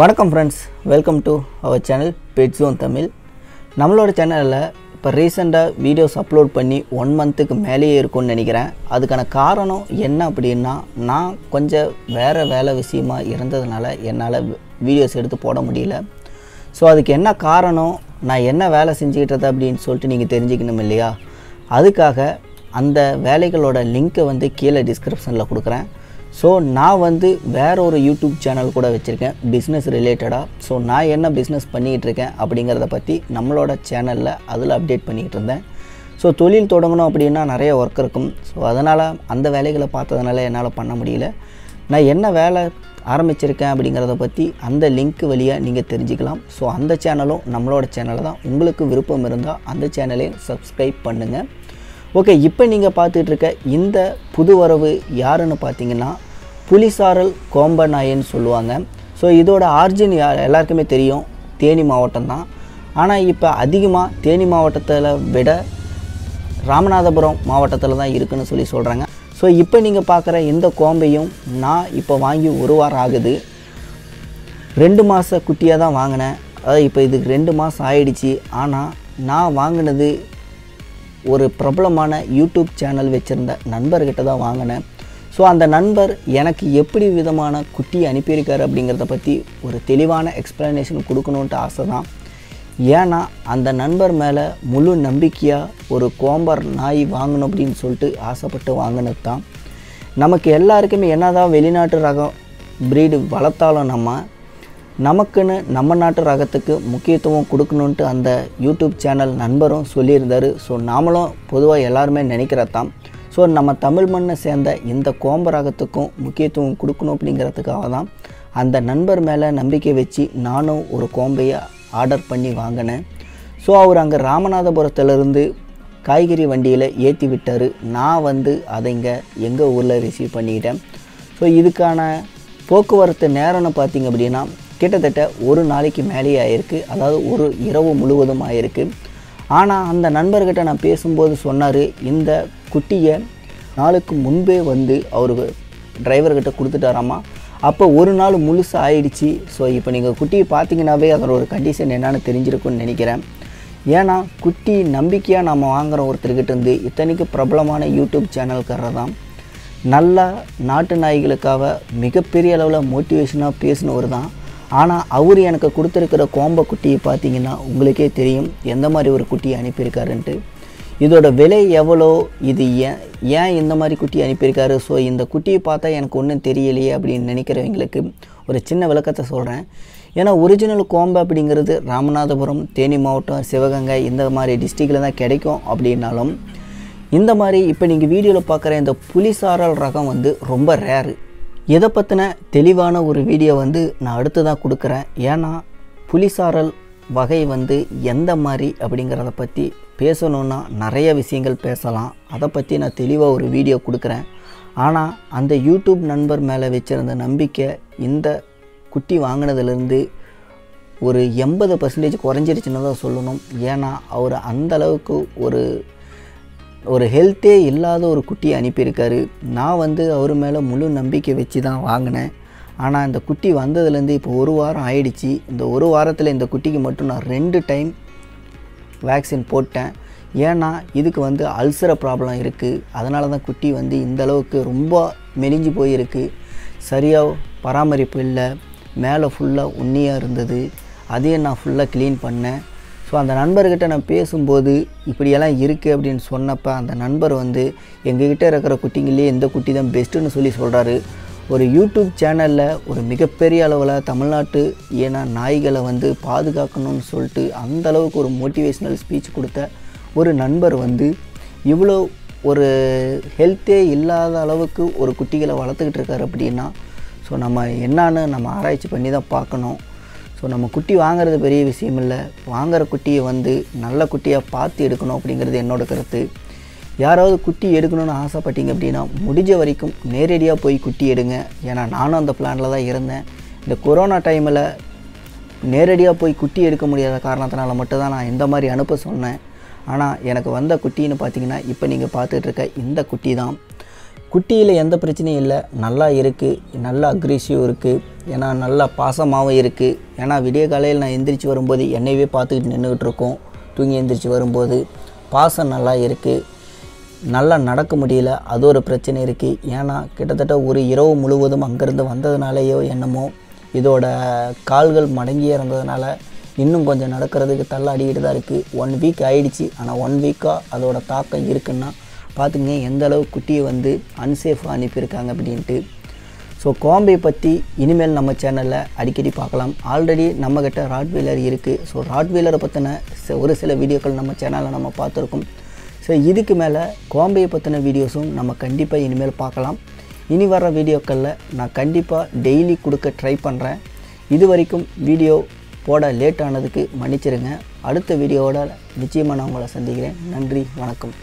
வணக்கம் friends welcome to our channel Petzone Tamil நம்மளோட சேனலில் இப்போ ரீசெண்டாக வீடியோஸ் அப்லோட் பண்ணி ஒன் மந்த்துக்கு மேலேயே இருக்கும்னு நினைக்கிறேன். அதுக்கான காரணம் என்ன அப்படின்னா நான் கொஞ்சம் வேறு வேலை விஷயமா இருந்ததுனால என்னால் வீடியோஸ் எடுத்து போட முடியல. ஸோ அதுக்கு என்ன காரணம்? நான் என்ன வேலை செஞ்சுக்கிட்டது அப்படின்னு சொல்லிட்டு நீங்கள் தெரிஞ்சுக்கணும் இல்லையா? அதுக்காக அந்த வேலைகளோட லிங்க்கை வந்து கீழே டிஸ்கிரிப்ஷனில் கொடுக்குறேன். ஸோ நான் வந்து வேற ஒரு யூடியூப் சேனல் கூட வச்சுருக்கேன் பிஸ்னஸ் ரிலேட்டடாக ஸோ நான் என்ன பிஸ்னஸ் பண்ணிக்கிட்டு இருக்கேன் அப்படிங்கிறத பற்றி நம்மளோட சேனலில் அதில் அப்டேட் பண்ணிக்கிட்டு இருந்தேன். ஸோ தொழில் தொடங்கணும் அப்படின்னா நிறைய ஒர்க் இருக்கும். ஸோ அதனால் அந்த வேலைகளை பார்த்ததுனால என்னால் பண்ண முடியல. நான் என்ன வேலை ஆரம்பிச்சிருக்கேன் அப்படிங்கிறத பற்றி அந்த லிங்க் வழியாக நீங்கள் தெரிஞ்சுக்கலாம். ஸோ அந்த சேனலும் நம்மளோட சேனலை தான். உங்களுக்கு விருப்பம் இருந்தால் அந்த சேனலையும் சப்ஸ்கிரைப் பண்ணுங்கள் ஓகே இப்போ நீங்கள் பார்த்துட்டு இருக்க இந்த புது வரவு யாருன்னு பார்த்தீங்கன்னா புலிசாரல் கோம்பநாயன்னு சொல்லுவாங்க. ஸோ இதோட ஆர்ஜின் யார் எல்லாருக்குமே தெரியும். தேனி மாவட்டம் தான். ஆனால் இப்போ அதிகமாக தேனி மாவட்டத்தில் விட ராமநாதபுரம் மாவட்டத்தில் தான் இருக்குதுன்னு சொல்லி சொல்கிறாங்க ஸோ இப்போ நீங்கள் பார்க்குற இந்த கோம்பையும் நான் இப்போ வாங்கி ஒரு வாரம் ஆகுது. ரெண்டு மாத குட்டியாக தான் வாங்கினேன். அதாவது இப்போ இதுக்கு ரெண்டு மாதம் ஆயிடுச்சு. ஆனால் நான் வாங்கினது ஒரு பிரபலமான யூடியூப் சேனல் வச்சுருந்த நண்பர்கிட்ட தான் வாங்கினேன். ஸோ அந்த நண்பர் எனக்கு எப்படி விதமான குட்டி அனுப்பியிருக்காரு அப்படிங்கிறத பற்றி ஒரு தெளிவான எக்ஸ்ப்ளனேஷன் கொடுக்கணுன்ட்டு ஆசை தான் ஏன்னா அந்த நண்பர் மேலே முழு நம்பிக்கையாக ஒரு கோம்பர் நாய் வாங்கணும் அப்படின்னு சொல்லிட்டு ஆசைப்பட்டு வாங்கினது தான் நமக்கு எல்லாருக்குமே என்னதான் வெளிநாட்டு ரகம் ப்ரீடு வளர்த்தாலும் நம்ம நமக்குன்னு நம்ம நாட்டு ரகத்துக்கு முக்கியத்துவம் கொடுக்கணுன்ட்டு அந்த யூடியூப் சேனல் நண்பரும் சொல்லியிருந்தார். ஸோ நாமளும் பொதுவாக எல்லாருமே நினைக்கிறதான் ஸோ நம்ம தமிழ் மண்ணை சேர்ந்த இந்த கோம்பரகத்துக்கும் முக்கியத்துவம் கொடுக்கணும் அப்படிங்கிறதுக்காக தான் அந்த நண்பர் மேலே நம்பிக்கை வச்சு நானும் ஒரு கோம்பையை ஆர்டர் பண்ணி வாங்கினேன். ஸோ அவர் அங்கே ராமநாதபுரத்துலேருந்து காய்கறி வண்டியில் ஏற்றி விட்டார். நான் வந்து அதை இங்கே எங்கள் ஊரில் ரிசீவ் பண்ணிக்கிட்டேன் ஸோ இதுக்கான போக்குவரத்து நேரம்னு பார்த்திங்க அப்படின்னா கிட்டத்தட்ட ஒரு நாளைக்கு மேலேயே ஆயிருக்கு. அதாவது ஒரு இரவு முழுவதும் ஆயிருக்கு. ஆனால் அந்த நண்பர்கிட்ட நான் பேசும்போது சொன்னார் இந்த குட்டியை நாளுக்கு முன்பே வந்து அவர் டிரைவர்கிட்ட கொடுத்துட்டாராமா? அப்போ ஒரு நாள் முழுசாக ஆயிடுச்சு. ஸோ இப்போ நீங்கள் குட்டியை பார்த்தீங்கன்னாவே அதோட ஒரு கண்டிஷன் என்னென்னு தெரிஞ்சிருக்குன்னு நினைக்கிறேன். ஏன்னா குட்டி நம்பிக்கையாக நம்ம வாங்குகிற ஒருத்தர்கிட்ட இருந்து இத்தனைக்கு பிரபலமான யூடியூப் சேனல்காரர் தான் நல்லா நாட்டு நாய்களுக்காக மிகப்பெரிய அளவில் மோட்டிவேஷனாக பேசினவர் தான் ஆனால் அவர் எனக்கு கொடுத்துருக்கிற கோம்ப குட்டியை பார்த்தீங்கன்னா உங்களுக்கே தெரியும் எந்த மாதிரி ஒரு குட்டியை அனுப்பியிருக்காருன்ட்டு. இதோட விலை எவ்வளோ இது ஏன் ஏன் இந்த மாதிரி குட்டி அனுப்பியிருக்காரு? ஸோ இந்த குட்டியை பார்த்தா எனக்கு ஒன்றும் தெரியலையே அப்படின்னு நினைக்கிறவங்களுக்கு ஒரு சின்ன விளக்கத்தை சொல்கிறேன் ஏன்னா ஒரிஜினல் கோம்பை அப்படிங்கிறது ராமநாதபுரம் தேனி மாவட்டம் சிவகங்கை இந்த மாதிரி டிஸ்ட்ரிக்டில் தான் கிடைக்கும் அப்படின்னாலும் இந்த மாதிரி இப்போ நீங்கள் வீடியோவில் பார்க்குற இந்த புலிசாரல் ரகம் வந்து ரொம்ப ரேரு இதை பற்றின தெளிவான ஒரு வீடியோ வந்து நான் அடுத்து தான் கொடுக்குறேன். ஏன்னா புலிசாரல் வகை வந்து எந்த மாதிரி அப்படிங்கிறத பற்றி பேசணுன்னா நிறைய விஷயங்கள் பேசலாம். அதை பற்றி நான் தெளிவாக ஒரு வீடியோ கொடுக்குறேன். ஆனால் அந்த யூடியூப் நண்பர் மேலே வச்சுருந்த நம்பிக்கை இந்த குட்டி வாங்கினதுலேருந்து ஒரு எண்பது பர்சன்டேஜ் குறைஞ்சிருச்சுன்னு தான் சொல்லணும். ஏன்னா அவர் அந்தளவுக்கு ஒரு ஒரு ஹெல்த்தே இல்லாத ஒரு குட்டியை அனுப்பியிருக்காரு. நான் வந்து அவர் மேலே முழு நம்பிக்கை வச்சு தான் வாங்கினேன். ஆனால் இந்த குட்டி வந்ததுலேருந்து இப்போ ஒரு வாரம் ஆயிடுச்சு. இந்த ஒரு வாரத்தில் இந்த குட்டிக்கு மட்டும் நான் ரெண்டு டைம் வேக்சின் போட்டேன். ஏன்னா இதுக்கு வந்து அல்சர ப்ராப்ளம் இருக்குது அதனால தான் குட்டி வந்து இந்த அளவுக்கு ரொம்ப மெலிஞ்சு போயிருக்கு. சரியாக பராமரிப்பு இல்லை. மேலே ஃபுல்லாக உண்ணியாக இருந்தது. அதையும் நான் ஃபுல்லாக க்ளீன் பண்ணேன். ஸோ அந்த நண்பர்கிட்ட நான் பேசும்போது இப்படியெல்லாம் இருக்குது அப்படின்னு சொன்னப்போ அந்த நண்பர் வந்து எங்ககிட்ட இருக்கிற குட்டிங்களே இந்த குட்டி தான் பெஸ்ட்டுன்னு சொல்லி சொல்கிறாரு ஒரு யூடியூப் சேனலில் ஒரு மிகப்பெரிய அளவில் தமிழ்நாட்டு ஏன்னா நாய்களை வந்து பாதுகாக்கணும்னு சொல்லிட்டு அந்த அளவுக்கு ஒரு மோட்டிவேஷ்னல் ஸ்பீச் கொடுத்த ஒரு நண்பர் வந்து இவ்வளோ ஒரு ஹெல்த்தே இல்லாத அளவுக்கு ஒரு குட்டிகளை வளர்த்துக்கிட்டு இருக்காரு அப்படின்னா ஸோ நம்ம என்னான்னு நம்ம ஆராய்ச்சி பண்ணி தான் பார்க்கணும். ஸோ நம்ம குட்டி வாங்குறது பெரிய விஷயம் இல்லை. வாங்குகிற குட்டியை வந்து நல்ல குட்டியாக பார்த்து எடுக்கணும் அப்படிங்கிறது என்னோடய கருத்து. யாராவது குட்டி எடுக்கணும்னு ஆசைப்பட்டீங்க அப்படின்னா முடிஞ்ச வரைக்கும் நேரடியாக போய் குட்டி எடுங்க. ஏன்னா நானும் அந்த பிளானில் தான் இருந்தேன். இந்த கொரோனா டைமில் நேரடியாக போய் குட்டி எடுக்க முடியாத காரணத்தினால மட்டும்தான் நான் இந்த மாதிரி அனுப்ப சொன்னேன். ஆனால் எனக்கு வந்த குட்டின்னு பார்த்தீங்கன்னா இப்போ நீங்கள் பார்த்துட்டு இருக்க இந்த குட்டி தான். குட்டியில் எந்த பிரச்சனையும் இல்லை. நல்லா இருக்குது நல்லா அக்ரெசிவ் இருக்குது ஏன்னா நல்லா பாசமாகவும் இருக்குது ஏன்னா விடிய காலையில் நான் எந்திரிச்சு வரும்போது என்னையவே பார்த்துக்கிட்டு நின்றுக்கிட்டு இருக்கோம். தூங்கி எந்திரிச்சு வரும்போது பாசம் நல்லா இருக்குது நல்லா நடக்க முடியல. அது ஒரு பிரச்சனை இருக்குது ஏன்னா கிட்டத்தட்ட ஒரு இரவு முழுவதும் அங்கேருந்து வந்ததுனாலேயோ என்னமோ இதோட கால்கள் மடங்கி இறந்ததுனால இன்னும் கொஞ்சம் நடக்கிறதுக்கு தள்ள அடிக்கிட்டு தான் இருக்குது ஒன் வீக் ஆயிடுச்சு. ஆனால் ஒன் வீக்காக அதோட தாக்கம் இருக்குன்னா பார்த்துங்க எந்த அளவு குட்டியை வந்து அன்சேஃபாக அனுப்பியிருக்காங்க அப்படின்ட்டு. ஸோ கோம்பை பற்றி இனிமேல் நம்ம சேனலில் அடிக்கடி பார்க்கலாம். ஆல்ரெடி நம்மக்கிட்ட ராட்வீலர் இருக்குது ஸோ ராட்வீலரை பற்றின ஒரு சில வீடியோக்கள் நம்ம சேனலில் நம்ம பார்த்துருக்கோம். ஸோ இதுக்கு மேலே கோம்பையை பற்றின வீடியோஸும் நம்ம கண்டிப்பாக இனிமேல் பார்க்கலாம். இனி வர வீடியோக்களில் நான் கண்டிப்பாக டெய்லி கொடுக்க ட்ரை பண்ணுறேன் இது வரைக்கும் வீடியோ போட லேட் ஆனதுக்கு மன்னிச்சிருங்க. அடுத்த வீடியோவோட நிச்சயமாக நான் உங்களை சந்திக்கிறேன். நன்றி வணக்கம்.